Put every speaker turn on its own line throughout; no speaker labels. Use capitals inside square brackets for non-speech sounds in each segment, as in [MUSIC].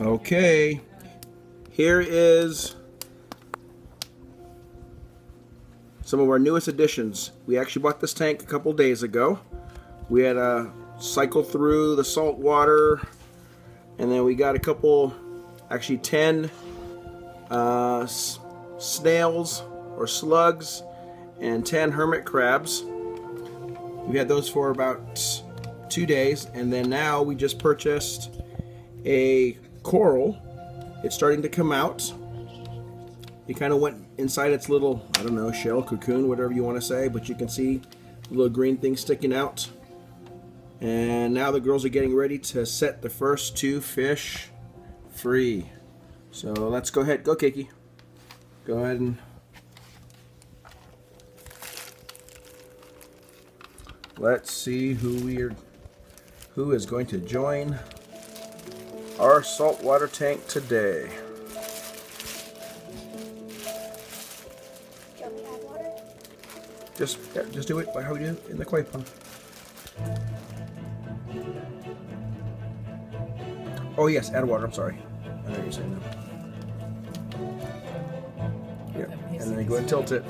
Okay, here is some of our newest additions. We actually bought this tank a couple days ago. We had to cycle through the salt water, and then we got a couple, actually 10 uh, snails or slugs and 10 hermit crabs. We had those for about two days, and then now we just purchased a coral. It's starting to come out. It kind of went inside its little, I don't know, shell, cocoon, whatever you want to say, but you can see little green thing sticking out. And now the girls are getting ready to set the first two fish free. So let's go ahead. Go, Kiki. Go ahead and... Let's see who we are, who is going to join our saltwater tank today. Just, yeah, just do it by how we do in the koi pond. Oh yes, add water. I'm sorry. I know you're saying that. Yep. And then you go and tilt it.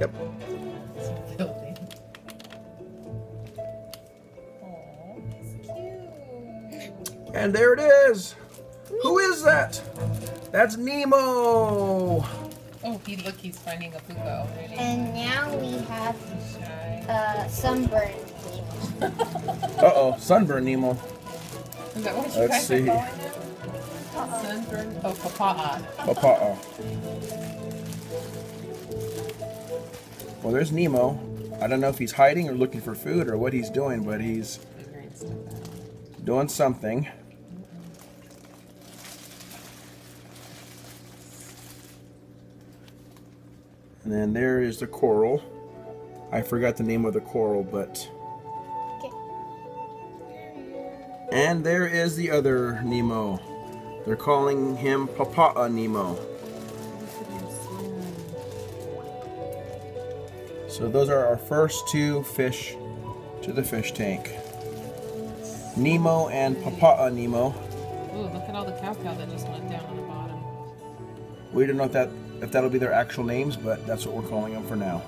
Yep. And there it is. Who is that? That's Nemo.
Oh, he look, he's finding a puka already.
And now we have uh, sunburn. Nemo. [LAUGHS]
uh oh, sunburn Nemo.
Is that what you
Let's see.
are calling? Sunburn? Oh, papa'a.
Papa'a. Well, there's Nemo. I don't know if he's hiding or looking for food or what he's doing, but he's
Figuring stuff out.
doing something. And then there is the coral. I forgot the name of the coral, but. And there is the other Nemo. They're calling him Papa'a Nemo. So those are our first two fish to the fish tank. Nemo and Papa'a Nemo.
Ooh, look at all the cow cow that just went down on the bottom.
We don't know if that if that'll be their actual names, but that's what we're calling them for now.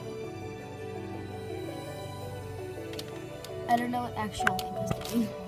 I don't know what actual name is.